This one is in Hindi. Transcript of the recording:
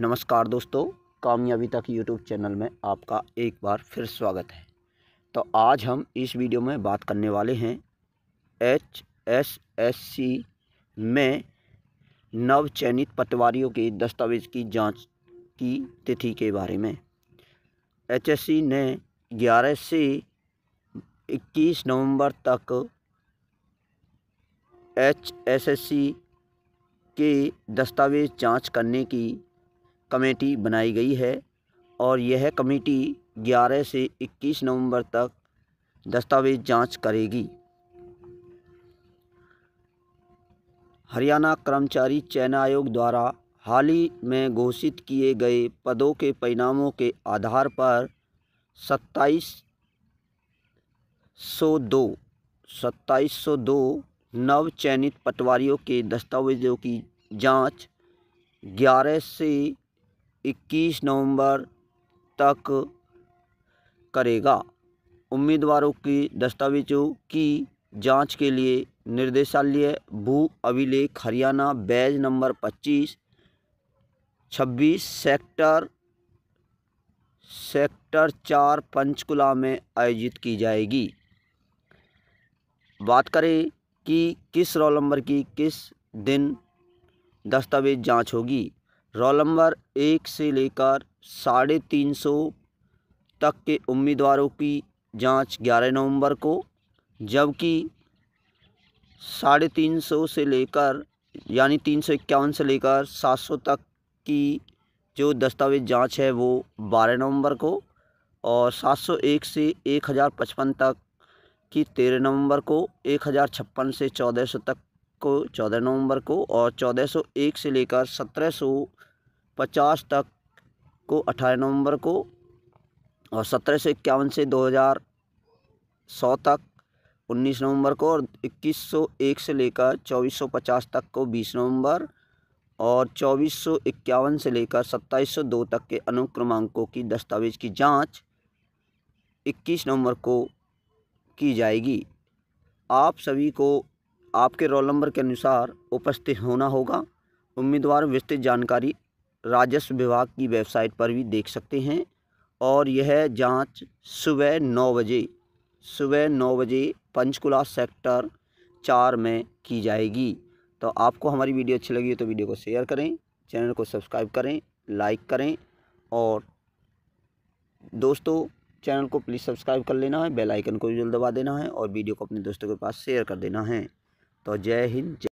नमस्कार दोस्तों, कामयाबी तक यूट्यूब चैनल में आपका एक बार फिर स्वागत है। तो आज हम इस वीडियो में बात करने वाले हैं एच एस एस सी में नव चयनित पटवारियों के दस्तावेज़ की जाँच की तिथि के बारे में। एच एस सी ने 11 से 21 नवंबर तक एच एस एस सी के दस्तावेज़ जाँच करने की कमेटी बनाई गई है और यह कमेटी 11 से 21 नवंबर तक दस्तावेज़ जाँच करेगी। हरियाणा कर्मचारी चयन आयोग द्वारा हाल ही में घोषित किए गए पदों के परिणामों के आधार पर सत्ताईस सौ दो, सत्ताईस सौ दो नव चयनित पटवारियों के दस्तावेजों की जाँच 11 से 21 नवंबर तक करेगा। उम्मीदवारों के दस्तावेजों की जाँच के लिए निर्देशालय, भू अभिलेख, Haryana, badge number 25 26 sector sector चार, पंचकुला में आयोजित की जाएगी। बात करें कि किस रोल नंबर की किस दिन दस्तावेज़ जाँच होगी। रोल नंबर एक से लेकर साढ़े तीन सौ तक के उम्मीदवारों की जाँच 11 नवंबर को, जबकि साढ़े तीन सौ से लेकर, यानी तीन सौ इक्यावन से लेकर सात सौ तक की जो दस्तावेज़ जाँच है वो 12 नवंबर को और 701 से 1055 तक की तेरह नवंबर को, एक हज़ार छप्पन से चौदह सौ तक को, चौदह नवंबर को और चौदह सौ एक से लेकर सत्रह सौ पचास तक को, अठारह नवंबर को और सत्रह सौ इक्यावन से दो हज़ार सौ तक, उन्नीस नवंबर को और इक्कीस सौ एक से लेकर चौबीस सौ पचास तक को, बीस नवंबर और चौबीस सौ इक्यावन से लेकर सत्ताईस सौ दो तक के अनुक्रमांकों की दस्तावेज़ की जाँच इक्कीस नवंबर को की जाएगी। आप सभी को आपके रोल नंबर के अनुसार उपस्थित होना होगा। उम्मीदवार विस्तृत जानकारी राजस्व विभाग की वेबसाइट पर भी देख सकते हैं और यह जाँच सुबह नौ बजे, सुबह नौ बजे पंचकुला सेक्टर चार में की जाएगी। तो आपको हमारी वीडियो अच्छी लगी तो वीडियो को शेयर करें, चैनल को सब्सक्राइब करें, लाइक करें और दोस्तों, चैनल को प्लीज़ सब्सक्राइब कर लेना है, बेल आइकन को भी जल्द दबा देना है और वीडियो को अपने दोस्तों के पास शेयर कर देना है। तो जय हिंद